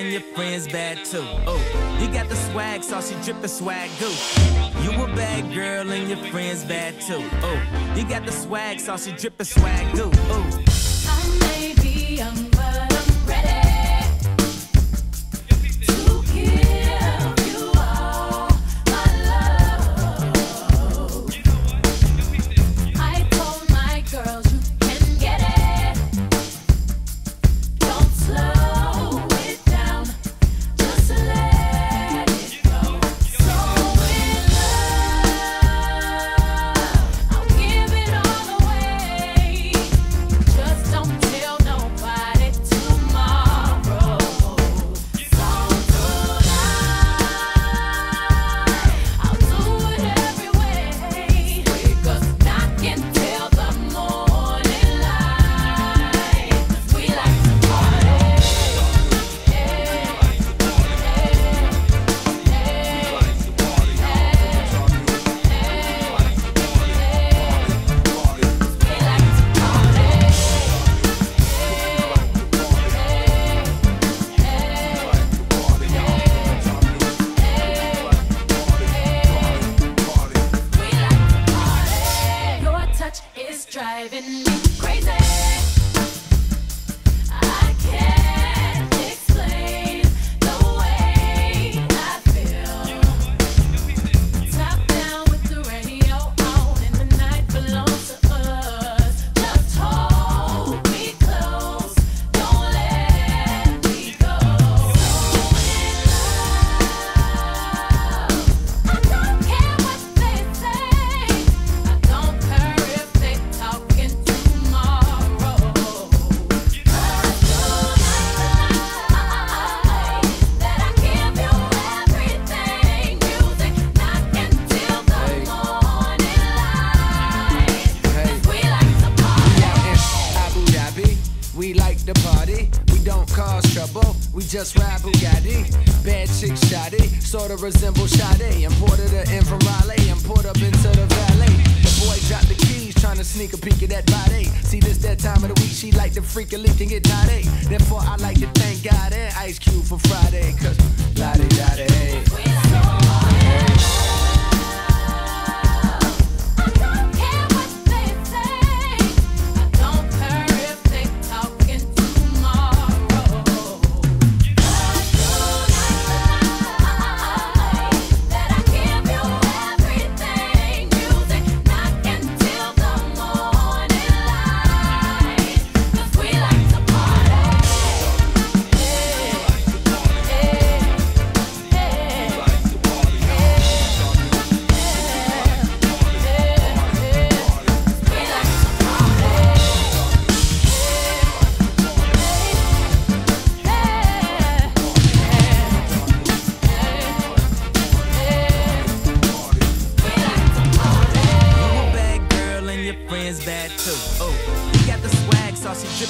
and your friends bad too. Oh, you got the swag, saucy drippin' swag goo. You a bad girl and your friends bad too. Oh, you got the swag, saucy drippin' swag goo. Oh. I may be young, driving me crazy. Don't cause trouble. We just ride Bugatti. Bad chick shoddy. Sorta resemble Sade. Imported her in from Raleigh and poured up into the valet. The boy dropped the keys, trying to sneak a peek at that body. See this that time of the week. She like to freak a leak and get naughty. Therefore, I like to thank God and Ice Cube for Friday. Cause la di da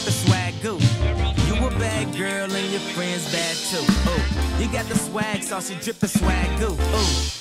saucy drippin' swag goo. You a bad girl and your friends bad too. Oh, you got the swag, saucy drippin' swag goo. Oh.